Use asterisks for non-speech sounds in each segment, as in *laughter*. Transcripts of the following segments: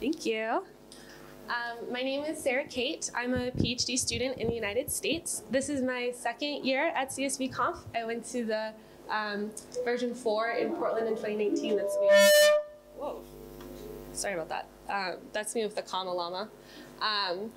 Thank you. Um, my name is Sarah Kate. I'm a PhD student in the United States. This is my second year at CSV Conf. I went to the um, version 4 in Portland in 2019. That's me. Whoa. Sorry about that. Um, that's me with the Comma Llama. Um,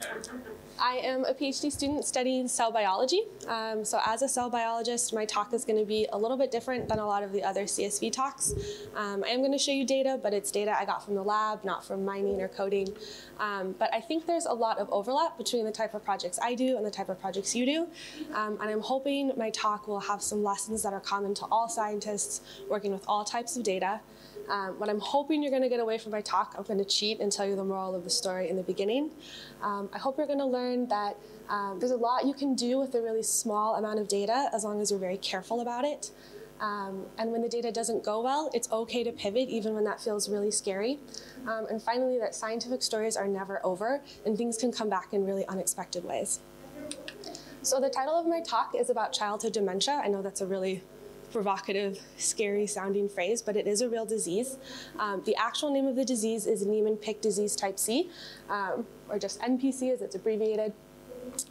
I am a PhD student studying cell biology. Um, so as a cell biologist, my talk is going to be a little bit different than a lot of the other CSV talks. Um, I am going to show you data, but it's data I got from the lab, not from mining or coding. Um, but I think there's a lot of overlap between the type of projects I do and the type of projects you do. Um, and I'm hoping my talk will have some lessons that are common to all scientists working with all types of data. Um, what I'm hoping you're going to get away from my talk, I'm going to cheat and tell you the moral of the story in the beginning. Um, I hope you're going to learn that um, there's a lot you can do with a really small amount of data as long as you're very careful about it. Um, and when the data doesn't go well, it's okay to pivot even when that feels really scary. Um, and finally, that scientific stories are never over and things can come back in really unexpected ways. So the title of my talk is about childhood dementia. I know that's a really provocative, scary sounding phrase, but it is a real disease. Um, the actual name of the disease is Niemann-Pick disease type C, um, or just NPC as it's abbreviated.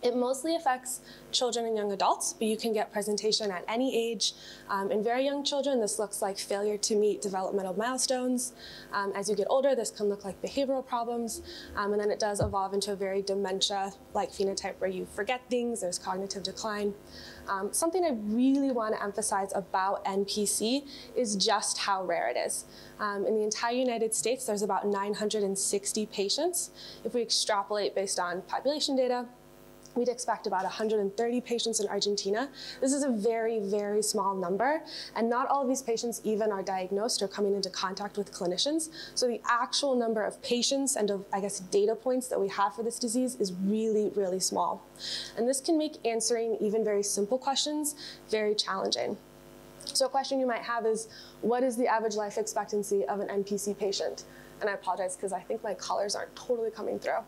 It mostly affects children and young adults, but you can get presentation at any age. Um, in very young children, this looks like failure to meet developmental milestones. Um, as you get older, this can look like behavioral problems, um, and then it does evolve into a very dementia-like phenotype where you forget things, there's cognitive decline. Um, something I really want to emphasize about NPC is just how rare it is. Um, in the entire United States, there's about 960 patients. If we extrapolate based on population data, We'd expect about 130 patients in Argentina. This is a very, very small number, and not all of these patients even are diagnosed or coming into contact with clinicians. So the actual number of patients and of, I guess, data points that we have for this disease is really, really small. And this can make answering even very simple questions very challenging. So a question you might have is, what is the average life expectancy of an NPC patient? And I apologize because I think my colors aren't totally coming through.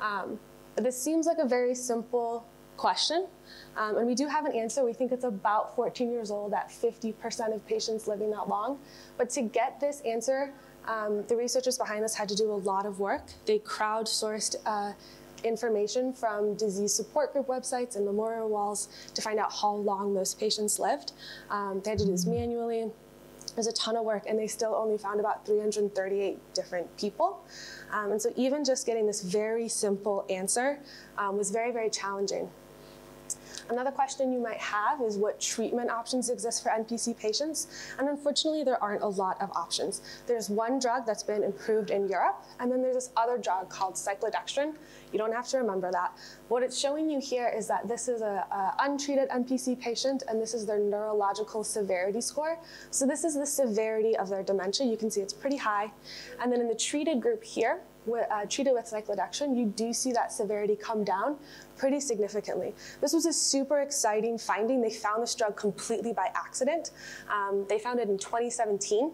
Um, this seems like a very simple question, um, and we do have an answer. We think it's about 14 years old at 50% of patients living that long. But to get this answer, um, the researchers behind this had to do a lot of work. They crowdsourced uh, information from disease support group websites and memorial walls to find out how long those patients lived. Um, they had to do this manually. There's a ton of work, and they still only found about 338 different people. Um, and so even just getting this very simple answer um, was very, very challenging. Another question you might have is what treatment options exist for NPC patients? And unfortunately, there aren't a lot of options. There's one drug that's been improved in Europe, and then there's this other drug called cyclodextrin. You don't have to remember that. What it's showing you here is that this is an untreated NPC patient, and this is their neurological severity score. So this is the severity of their dementia. You can see it's pretty high. And then in the treated group here, uh, treated with cyclodextrin, you do see that severity come down pretty significantly. This was a super exciting finding. They found this drug completely by accident. Um, they found it in 2017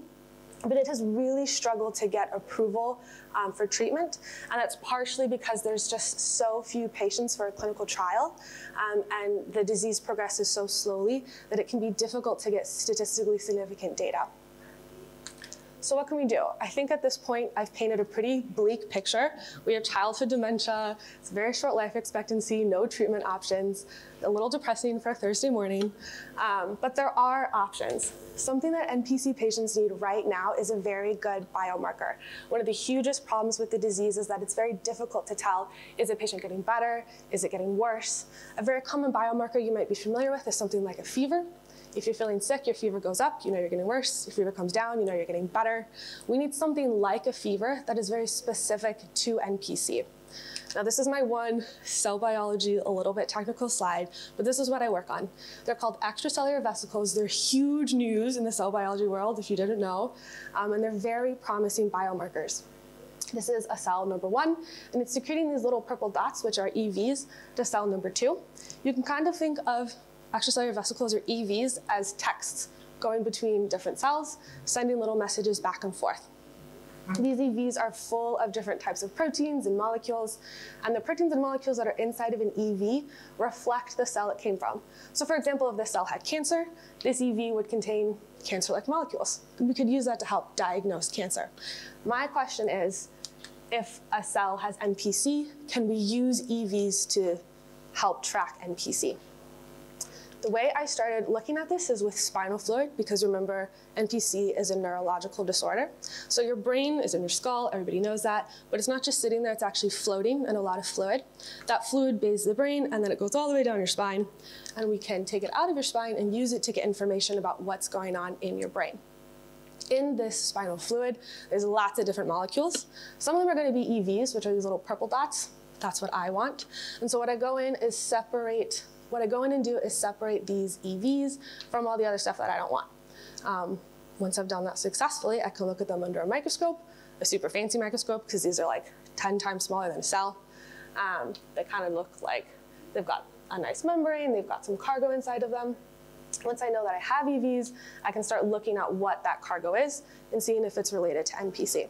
but it has really struggled to get approval um, for treatment. And that's partially because there's just so few patients for a clinical trial, um, and the disease progresses so slowly that it can be difficult to get statistically significant data. So what can we do? I think at this point I've painted a pretty bleak picture. We have childhood dementia, it's very short life expectancy, no treatment options, a little depressing for a Thursday morning, um, but there are options. Something that NPC patients need right now is a very good biomarker. One of the hugest problems with the disease is that it's very difficult to tell, is a patient getting better? Is it getting worse? A very common biomarker you might be familiar with is something like a fever. If you're feeling sick, your fever goes up, you know you're getting worse. If fever comes down, you know you're getting better. We need something like a fever that is very specific to NPC. Now this is my one cell biology, a little bit technical slide, but this is what I work on. They're called extracellular vesicles. They're huge news in the cell biology world, if you didn't know, um, and they're very promising biomarkers. This is a cell number one, and it's secreting these little purple dots, which are EVs, to cell number two. You can kind of think of extracellular vesicles or EVs as texts going between different cells, sending little messages back and forth. These EVs are full of different types of proteins and molecules, and the proteins and molecules that are inside of an EV reflect the cell it came from. So for example, if this cell had cancer, this EV would contain cancer-like molecules. We could use that to help diagnose cancer. My question is, if a cell has NPC, can we use EVs to help track NPC? The way I started looking at this is with spinal fluid, because remember, NPC is a neurological disorder. So your brain is in your skull, everybody knows that, but it's not just sitting there, it's actually floating in a lot of fluid. That fluid bathes the brain, and then it goes all the way down your spine, and we can take it out of your spine and use it to get information about what's going on in your brain in this spinal fluid, there's lots of different molecules. Some of them are going to be EVs, which are these little purple dots. That's what I want. And so what I go in is separate what I go in and do is separate these EVs from all the other stuff that I don't want. Um, once I've done that successfully, I can look at them under a microscope, a super fancy microscope, because these are like 10 times smaller than a cell. Um, they kind of look like they've got a nice membrane, they've got some cargo inside of them. Once I know that I have EVs, I can start looking at what that cargo is and seeing if it's related to NPC.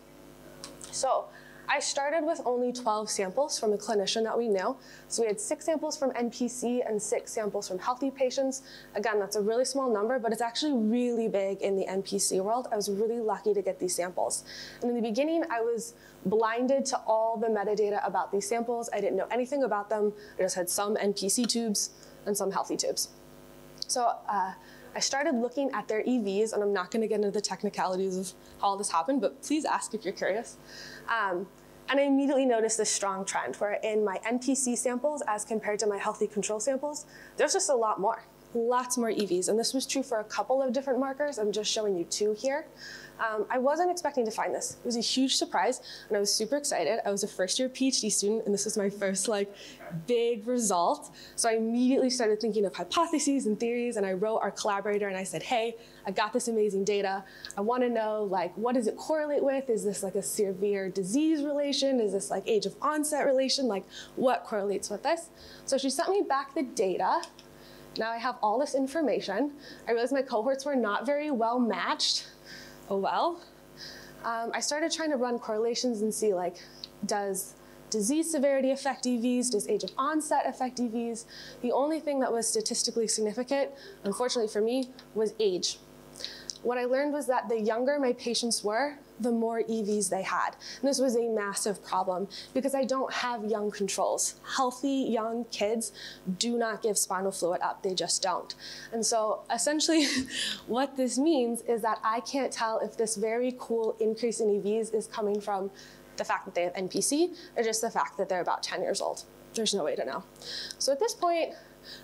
So I started with only 12 samples from a clinician that we knew. So we had six samples from NPC and six samples from healthy patients. Again, that's a really small number, but it's actually really big in the NPC world. I was really lucky to get these samples. And in the beginning, I was blinded to all the metadata about these samples. I didn't know anything about them. I just had some NPC tubes and some healthy tubes. So uh, I started looking at their EVs, and I'm not going to get into the technicalities of how all this happened, but please ask if you're curious. Um, and I immediately noticed this strong trend where in my NPC samples, as compared to my healthy control samples, there's just a lot more, lots more EVs. And this was true for a couple of different markers. I'm just showing you two here. Um, I wasn't expecting to find this. It was a huge surprise, and I was super excited. I was a first year PhD student, and this was my first like big result. So I immediately started thinking of hypotheses and theories, and I wrote our collaborator and I said, hey, I got this amazing data. I want to know like what does it correlate with? Is this like a severe disease relation? Is this like age of onset relation? Like what correlates with this? So she sent me back the data. Now I have all this information. I realized my cohorts were not very well matched oh well. Um, I started trying to run correlations and see like, does disease severity affect EVs? Does age of onset affect EVs? The only thing that was statistically significant, unfortunately for me, was age. What I learned was that the younger my patients were, the more EVs they had. And this was a massive problem because I don't have young controls. Healthy young kids do not give spinal fluid up, they just don't. And so essentially *laughs* what this means is that I can't tell if this very cool increase in EVs is coming from the fact that they have NPC or just the fact that they're about 10 years old. There's no way to know. So at this point,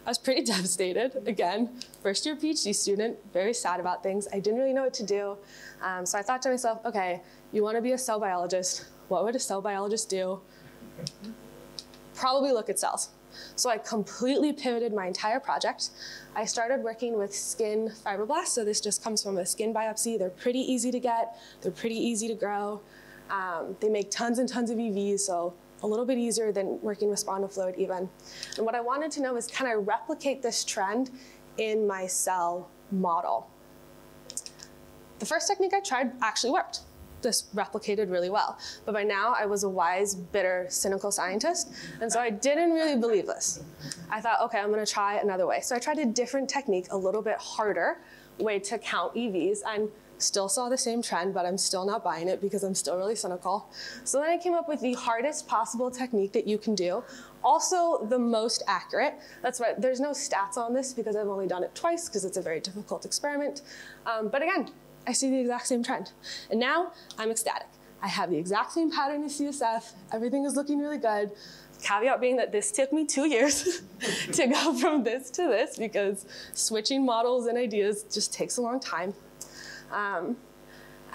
I was pretty *laughs* devastated. Again, first year PhD student, very sad about things. I didn't really know what to do. Um, so I thought to myself, okay, you want to be a cell biologist. What would a cell biologist do? Probably look at cells. So I completely pivoted my entire project. I started working with skin fibroblasts. So this just comes from a skin biopsy. They're pretty easy to get. They're pretty easy to grow. Um, they make tons and tons of EVs, so a little bit easier than working with spinal fluid even. And what I wanted to know is can I replicate this trend in my cell model? The first technique I tried actually worked. This replicated really well. But by now, I was a wise, bitter, cynical scientist, and so I didn't really believe this. I thought, okay, I'm gonna try another way. So I tried a different technique, a little bit harder way to count EVs, and Still saw the same trend, but I'm still not buying it because I'm still really cynical. So then I came up with the hardest possible technique that you can do, also the most accurate. That's why there's no stats on this because I've only done it twice because it's a very difficult experiment. Um, but again, I see the exact same trend. And now I'm ecstatic. I have the exact same pattern as CSF. Everything is looking really good. Caveat being that this took me two years *laughs* to go from this to this because switching models and ideas just takes a long time. Um,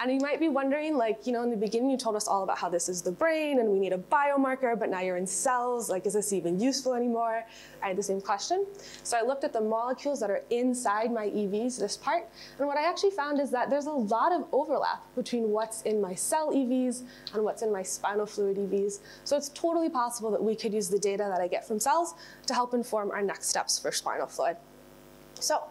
and you might be wondering, like, you know, in the beginning you told us all about how this is the brain and we need a biomarker, but now you're in cells, like, is this even useful anymore? I had the same question. So I looked at the molecules that are inside my EVs, this part, and what I actually found is that there's a lot of overlap between what's in my cell EVs and what's in my spinal fluid EVs. So it's totally possible that we could use the data that I get from cells to help inform our next steps for spinal fluid. So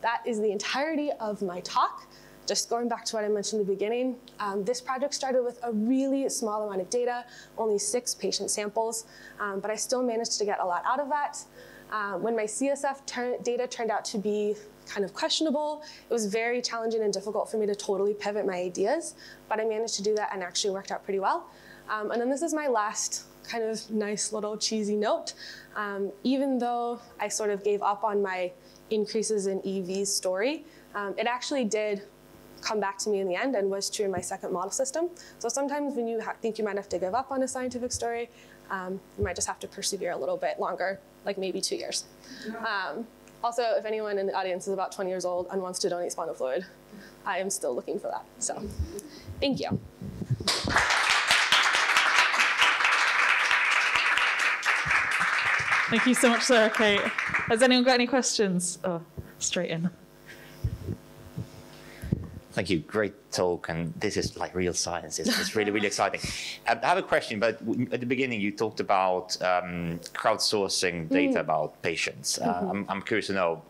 that is the entirety of my talk. Just going back to what I mentioned in the beginning, um, this project started with a really small amount of data, only six patient samples, um, but I still managed to get a lot out of that. Uh, when my CSF data turned out to be kind of questionable, it was very challenging and difficult for me to totally pivot my ideas, but I managed to do that and actually worked out pretty well. Um, and then this is my last kind of nice little cheesy note. Um, even though I sort of gave up on my increases in EVs story, um, it actually did come back to me in the end and was true in my second model system. So sometimes when you think you might have to give up on a scientific story, um, you might just have to persevere a little bit longer, like maybe two years. Um, also, if anyone in the audience is about 20 years old and wants to donate spinal fluid, I am still looking for that. So thank you. Thank you so much, Sarah Kate. Has anyone got any questions? Oh, straight in. Thank you. Great talk. And this is like real science. It's, it's really, really exciting. *laughs* I have a question, but at the beginning, you talked about um, crowdsourcing data mm. about patients. Uh, mm-hmm. I'm, I'm, curious to know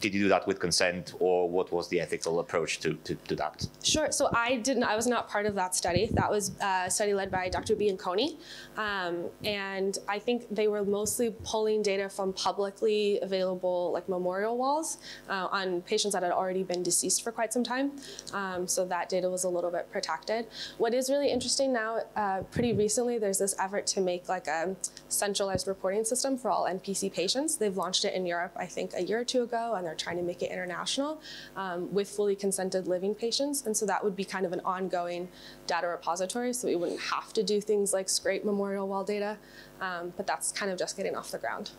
did you do that with consent or what was the ethical approach to, to, to that? Sure. So I didn't, I was not part of that study. That was a study led by Dr. Bianconi. Um, and I think they were mostly pulling data from publicly available like memorial walls uh, on patients that had already been deceased for quite some time. Um, so that data was a little bit protected. What is really interesting now, uh, pretty recently, there's this effort to make like a centralized reporting system for all NPC patients. They've launched it in Europe, I think, a year or two ago, and they're trying to make it international um, with fully consented living patients. And so that would be kind of an ongoing data repository, so we wouldn't have to do things like scrape memorial wall data, um, but that's kind of just getting off the ground.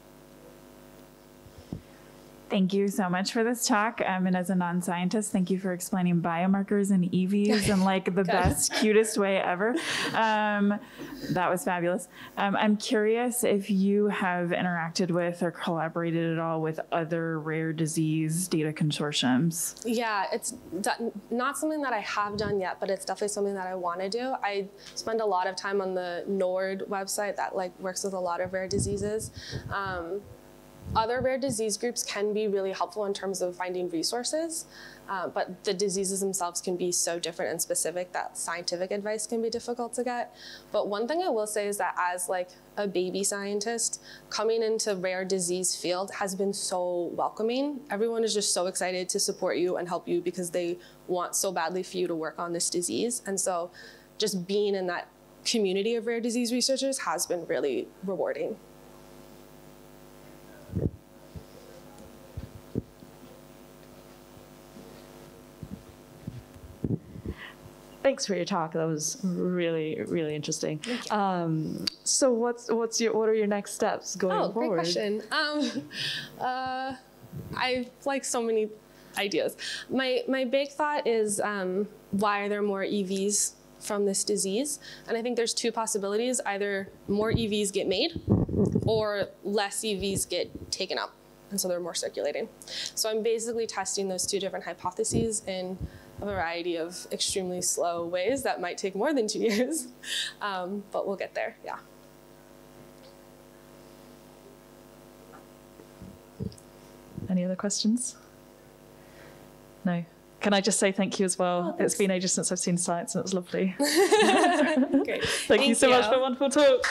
Thank you so much for this talk. Um, and as a non scientist, thank you for explaining biomarkers and EVs in like the *laughs* best, cutest way ever. Um, that was fabulous. Um, I'm curious if you have interacted with or collaborated at all with other rare disease data consortiums. Yeah, it's not something that I have done yet, but it's definitely something that I want to do. I spend a lot of time on the NORD website that like works with a lot of rare diseases. Other rare disease groups can be really helpful in terms of finding resources, uh, but the diseases themselves can be so different and specific that scientific advice can be difficult to get. But one thing I will say is that as like a baby scientist, coming into rare disease field has been so welcoming. Everyone is just so excited to support you and help you because they want so badly for you to work on this disease. And so just being in that community of rare disease researchers has been really rewarding. Thanks for your talk. That was really, really interesting. Um, so, what's what's your what are your next steps going oh, forward? great question. Um, *laughs* uh, I like so many ideas. My my big thought is um, why are there more EVs from this disease? And I think there's two possibilities: either more EVs get made, or less EVs get taken up, and so they're more circulating. So I'm basically testing those two different hypotheses in a variety of extremely slow ways that might take more than two *laughs* years, um, but we'll get there, yeah. Any other questions? No. Can I just say thank you as well? Oh, it's been ages since I've seen science and it's lovely. *laughs* Great. thank, *laughs* thank, you so you. much for a wonderful talk.